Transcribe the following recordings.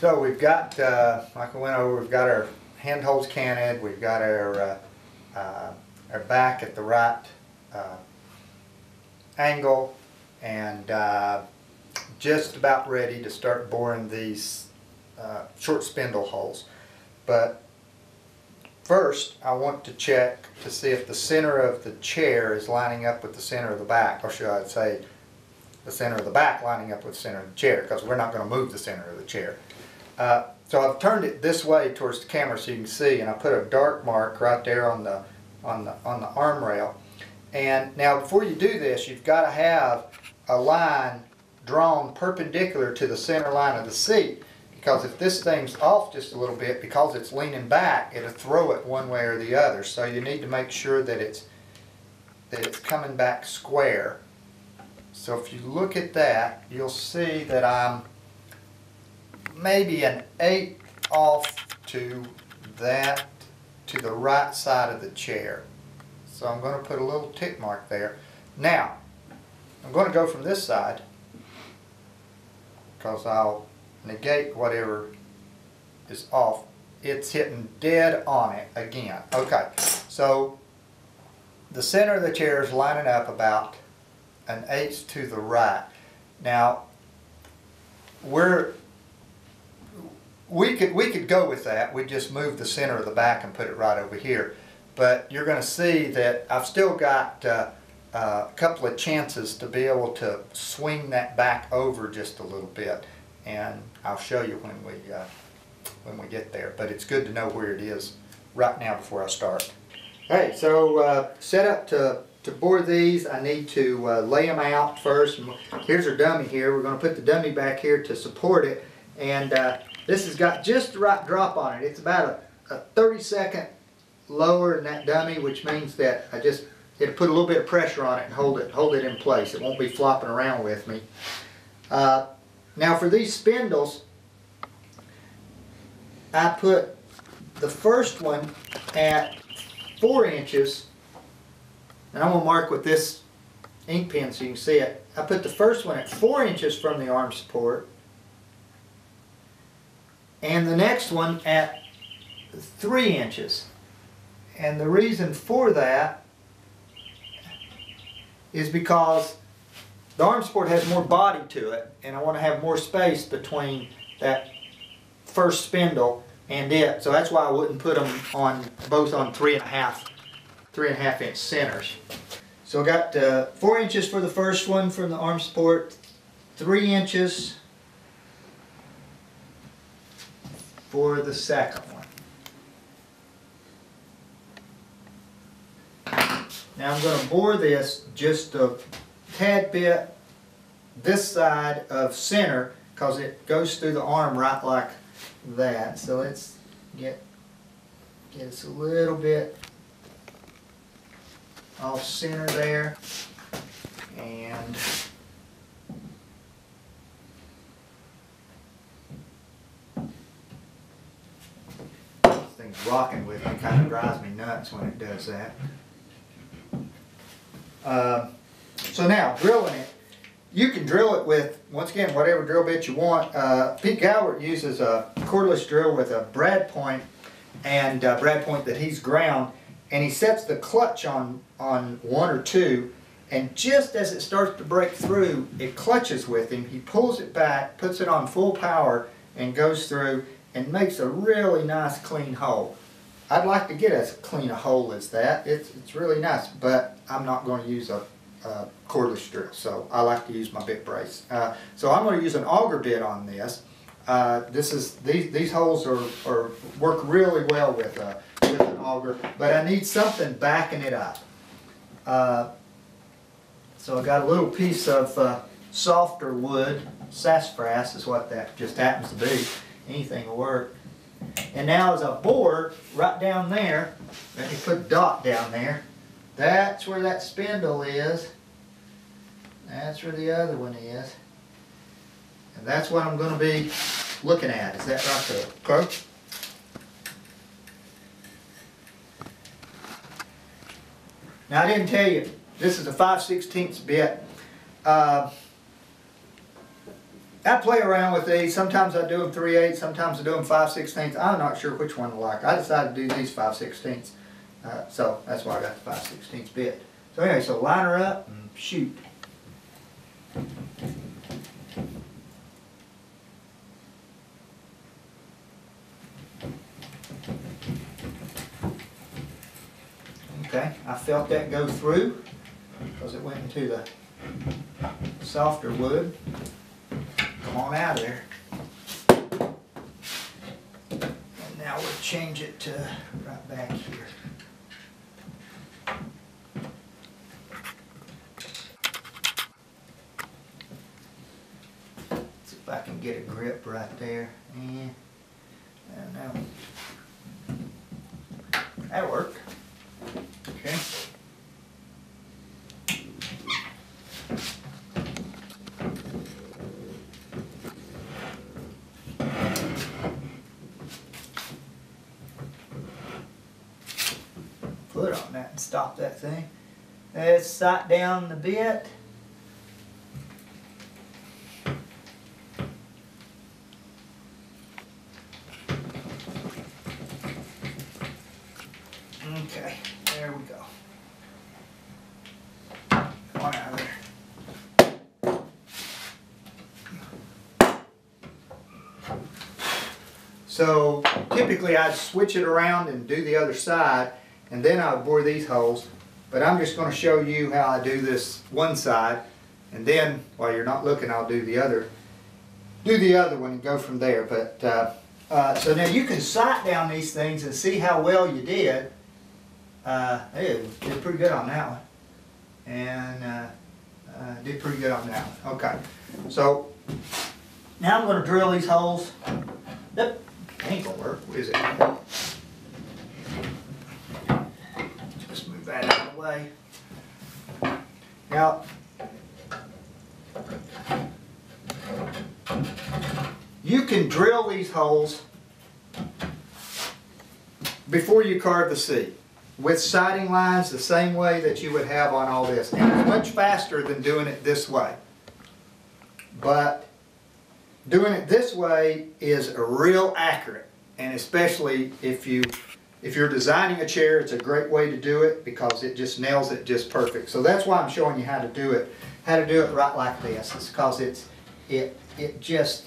So we've got, uh, like I went over, we've got our handholds canted, we've got our, uh, uh, our back at the right uh, angle, and uh, just about ready to start boring these uh, short spindle holes. But first, I want to check to see if the center of the chair is lining up with the center of the back, or should I say, the center of the back lining up with the center of the chair, because we're not going to move the center of the chair. Uh, so I've turned it this way towards the camera so you can see, and I put a dark mark right there on the on the on the arm rail. And now before you do this, you've got to have a line drawn perpendicular to the center line of the seat. Because if this thing's off just a little bit, because it's leaning back, it'll throw it one way or the other. So you need to make sure that it's that it's coming back square. So if you look at that, you'll see that I'm maybe an eighth off to that, to the right side of the chair. So I'm going to put a little tick mark there. Now, I'm going to go from this side because I'll negate whatever is off. It's hitting dead on it again. Okay, so the center of the chair is lining up about an eighth to the right. Now, we're we could we could go with that. We just move the center of the back and put it right over here. But you're going to see that I've still got uh, uh, a couple of chances to be able to swing that back over just a little bit, and I'll show you when we uh, when we get there. But it's good to know where it is right now before I start. Right, so uh, set up to to bore these, I need to uh, lay them out first. Here's our dummy here. We're going to put the dummy back here to support it, and uh, this has got just the right drop on it. It's about a, a 30 second lower than that dummy, which means that I just it'll put a little bit of pressure on it and hold it hold it in place. It won't be flopping around with me. Uh, now for these spindles, I put the first one at four inches, and I'm gonna mark with this ink pen so you can see it. I put the first one at four inches from the arm support, and the next one at three inches. And the reason for that is because the arm support has more body to it and I want to have more space between that first spindle and it. So that's why I wouldn't put them on both on three and a half, three and a half inch centers. So I got uh, four inches for the first one from the arm support, three inches for the second one. Now I'm going to bore this just a tad bit this side of center because it goes through the arm right like that. So let's get, get us a little bit off center there and thing's rocking with me, kind of drives me nuts when it does that. Uh, so now, drilling it, you can drill it with, once again, whatever drill bit you want. Uh, Pete Galbert uses a cordless drill with a brad point and uh, brad point that he's ground, and he sets the clutch on, on one or two, and just as it starts to break through, it clutches with him. He pulls it back, puts it on full power, and goes through and makes a really nice clean hole. I'd like to get as clean a hole as that. It's, it's really nice, but I'm not going to use a, cordless drill, so I like to use my bit brace. Uh, so I'm going to use an auger bit on this. Uh, this is these these holes are, are work really well with auger, but I need something backing it up. Uh, so I got a little piece of uh, softer wood, sassafras is what that just happens to be anything will work. And now as a bore right down there, let me put a dot down there, that's where that spindle is. That's where the other one is. And that's what I'm going to be looking at, is that right there. Okay? Now I didn't tell you, this is a 5 16 bit. Uh, I play around with these. Sometimes I do them 3 8 sometimes I do them 5 16 I'm not sure which one I like. I decided to do these 5 16 uh, so that's why I got the 5 16 bit. So anyway, so line her up and shoot. Okay, I felt that go through because it went into the softer wood. Come on out of there. And now we'll change it to right back here. See if I can get a grip right there. Yeah. I don't know. That'll work. Okay. Foot on that and stop that thing. Let's sight down the bit. Okay, there we go. Come on out there. So typically I'd switch it around and do the other side and then I'll bore these holes. But I'm just going to show you how I do this one side and then while you're not looking I'll do the other do the other one and go from there. But uh, uh, so now you can sight down these things and see how well you did. Uh, hey, did pretty good on that one. And uh, uh, did pretty good on that one. Okay. So now I'm going to drill these holes. Yep. Ain't gonna work, is it? Just move that out of the way. Now, you can drill these holes before you carve the C with siding lines the same way that you would have on all this. And it's much faster than doing it this way. But doing it this way is real accurate. And especially if you if you're designing a chair, it's a great way to do it because it just nails it just perfect. So that's why I'm showing you how to do it, how to do it right like this. It's because it's it it just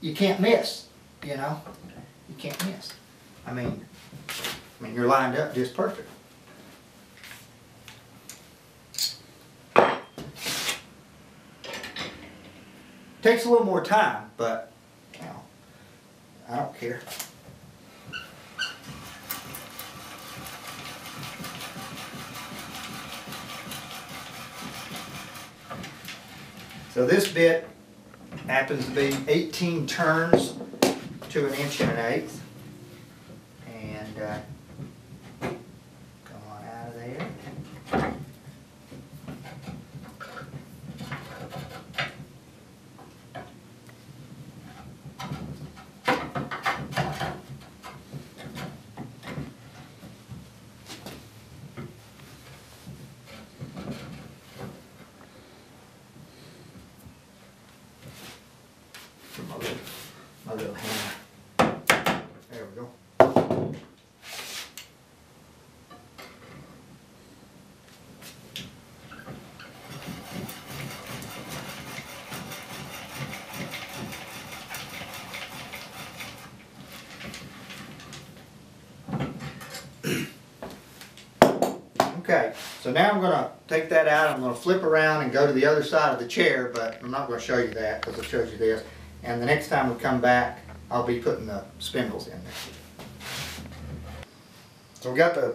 you can't miss, you know. You can't miss. I mean, I mean you're lined up just perfect. Takes a little more time, but you know, I don't care. So this bit happens to be 18 turns to an inch and an eighth. And uh, come on out of there. for my little, my little hammer. There we go. Okay, so now I'm gonna take that out, I'm gonna flip around and go to the other side of the chair, but I'm not gonna show you that, because I showed you this. And the next time we come back, I'll be putting the spindles in there. So we got the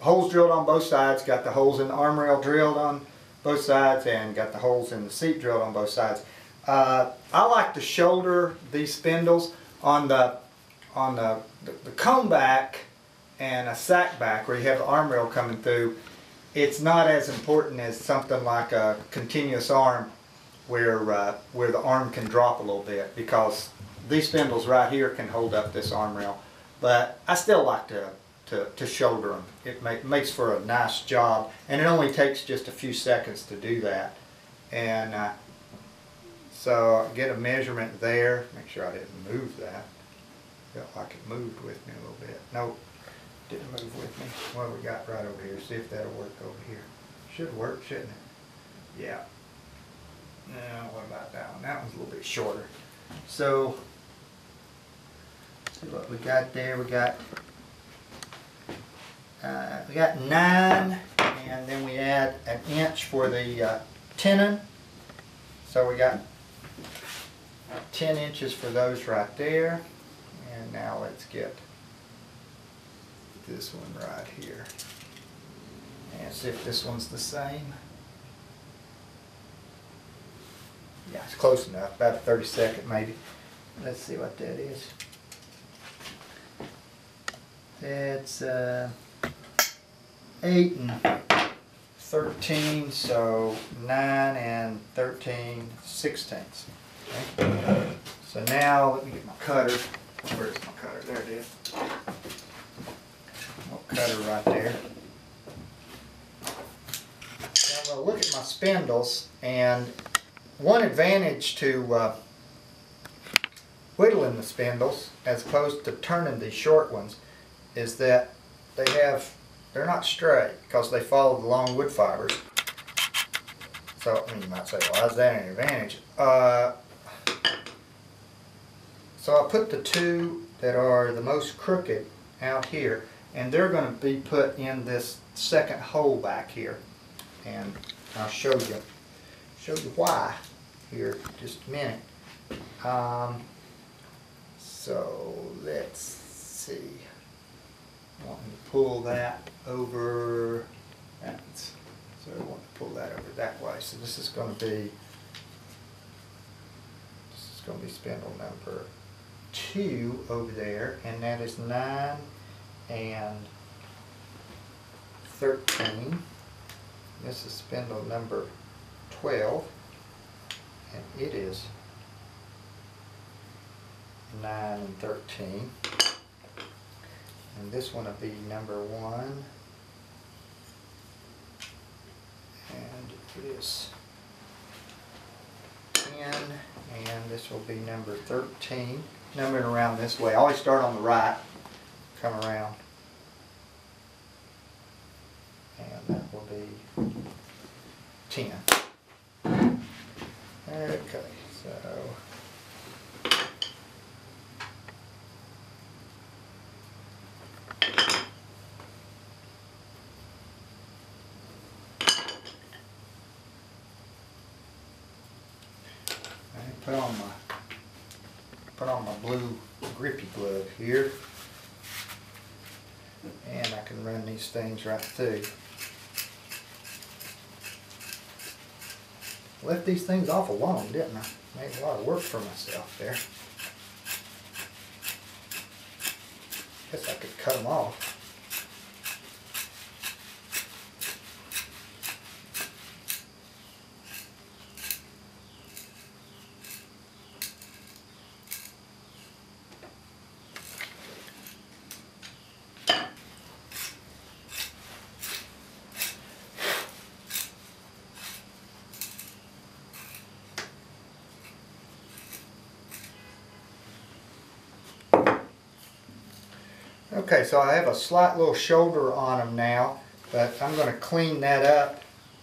holes drilled on both sides, got the holes in the arm rail drilled on both sides, and got the holes in the seat drilled on both sides. Uh, I like to shoulder these spindles on the on the, the, the comb back and a sack back where you have the arm rail coming through. It's not as important as something like a continuous arm where uh, where the arm can drop a little bit because these spindles right here can hold up this arm rail. But I still like to to, to shoulder them. It make, makes for a nice job, and it only takes just a few seconds to do that. And uh, So get a measurement there, make sure I didn't move that. Felt like it moved with me a little bit. Nope, didn't move with me. What we got right over here, see if that'll work over here. Should work, shouldn't it? Yeah. Now, what about that one? That one's a little bit shorter. So, see what we got there, we got, uh, we got nine, and then we add an inch for the uh, tenon. So we got ten inches for those right there. And now let's get this one right here. And see if this one's the same. Yeah, it's close enough, about a thirty second maybe. Let's see what that is. That's uh, eight and thirteen, so nine and thirteen sixteenths. Okay. So now, let me get my cutter. Where's my cutter? There it is. Cutter right there. Now I'm gonna look at my spindles, and one advantage to uh, whittling the spindles, as opposed to turning these short ones, is that they have, they're not straight, because they follow the long wood fibers. So, you might say, why is that an advantage? Uh, so I put the two that are the most crooked out here, and they're going to be put in this second hole back here. And I'll show you, show you why here just a minute. Um, so let's see. Wanting to pull that over, that's, so I want to pull that over that way. So this is going to be, this is going to be spindle number two over there, and that is nine and thirteen. This is spindle number twelve, and it is nine and thirteen. And this one will be number one. And it is ten, and this will be number thirteen. Numbering around this way. I Always start on the right, come around. And that will be ten. Okay, so. Put on my, put on my blue grippy glove here. And I can run these things right through. Left these things awful long, didn't I? Made a lot of work for myself there. Guess I could cut them off. Okay, so I have a slight little shoulder on them now, but I'm going to clean that up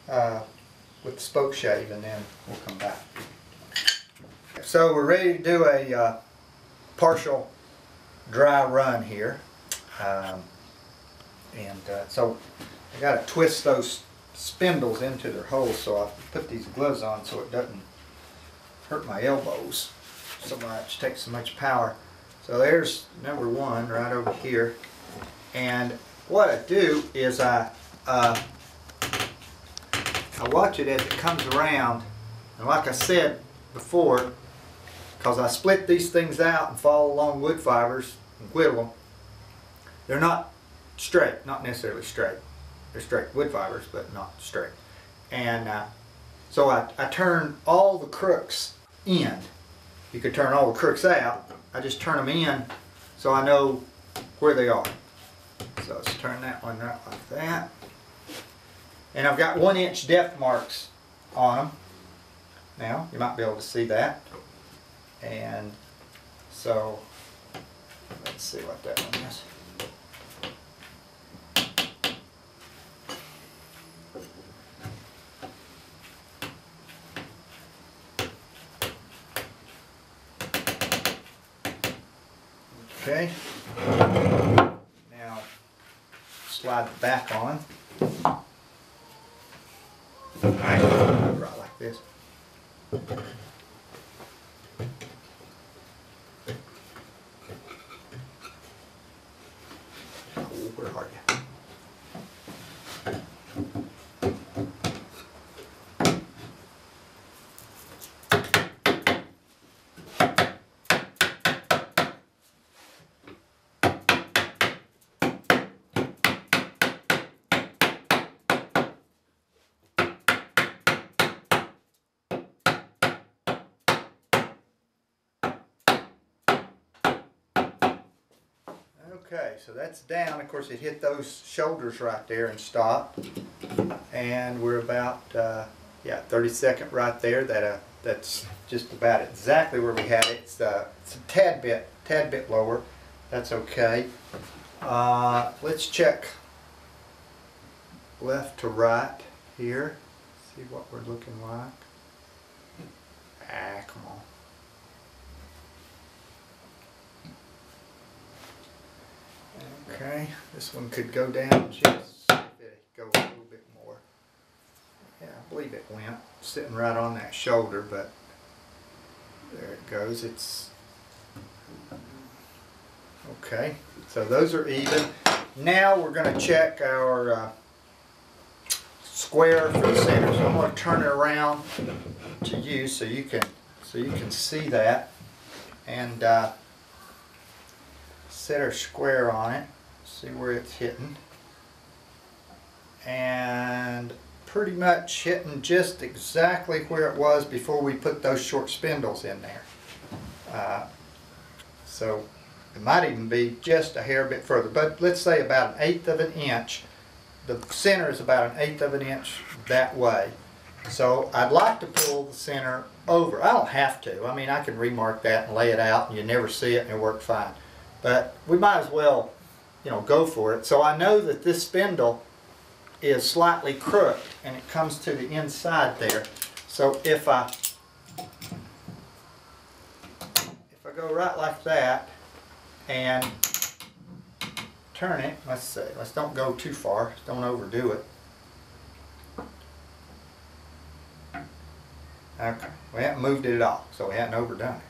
uh, with the spoke shave and then we'll come back. So we're ready to do a uh, partial dry run here. Um, and uh, so I got to twist those spindles into their holes so I put these gloves on so it doesn't hurt my elbows so much, take so much power. So there's number one right over here. And what I do is I, uh, I watch it as it comes around. And like I said before, because I split these things out and follow along wood fibers and whittle them, they're not straight, not necessarily straight. They're straight wood fibers, but not straight. And uh, so I, I turn all the crooks in. You could turn all the crooks out. I just turn them in so I know where they are. So let's turn that one out like that. And I've got one inch depth marks on them. now. You might be able to see that. And so, let's see what that one is. Okay. Now, slide the back on. Right like this. Oh, where are you? Okay, so that's down. Of course, it hit those shoulders right there and stopped. And we're about, uh, yeah, 30 second right there. That uh, That's just about exactly where we had it. It's, uh, it's a tad bit, tad bit lower. That's okay. Uh, let's check left to right here. See what we're looking like. Ah, come on. This one could go down just a go a little bit more. Yeah, I believe it went, sitting right on that shoulder, but there it goes. It's okay. So those are even. Now we're going to check our uh, square for the center. So I'm going to turn it around to you so you can so you can see that and uh, set our square on it. See where it's hitting. And pretty much hitting just exactly where it was before we put those short spindles in there. Uh, so it might even be just a hair bit further, but let's say about an eighth of an inch. The center is about an eighth of an inch that way. So I'd like to pull the center over. I don't have to. I mean, I can remark that and lay it out and you never see it and it worked fine. But we might as well, you know, go for it. So I know that this spindle is slightly crooked and it comes to the inside there. So if I if I go right like that and turn it, let's see, let's don't go too far, don't overdo it. Okay, we haven't moved it at all, so we haven't overdone it.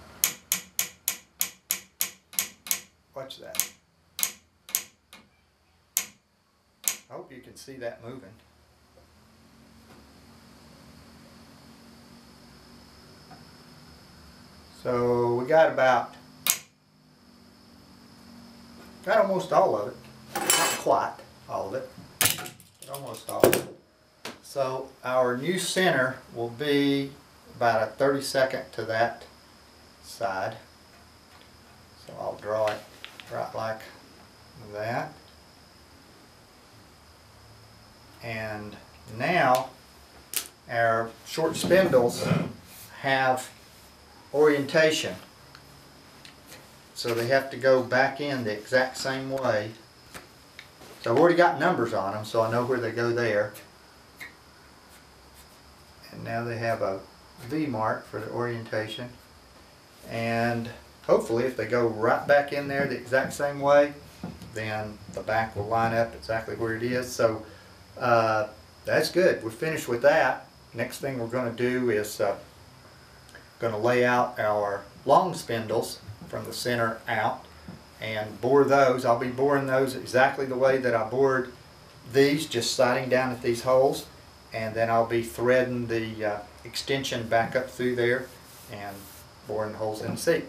Watch that. I hope you can see that moving. So we got about, got almost all of it. Not quite all of it, but almost all of it. So our new center will be about a 32nd to that side. So I'll draw it right like that. And now our short spindles have orientation. So they have to go back in the exact same way. So I've already got numbers on them, so I know where they go there. And now they have a V mark for the orientation. And hopefully if they go right back in there the exact same way, then the back will line up exactly where it is. So uh, that's good. We're finished with that. Next thing we're going to do is uh, going to lay out our long spindles from the center out and bore those. I'll be boring those exactly the way that I bored these, just sliding down at these holes. And then I'll be threading the uh, extension back up through there and boring holes in the seat.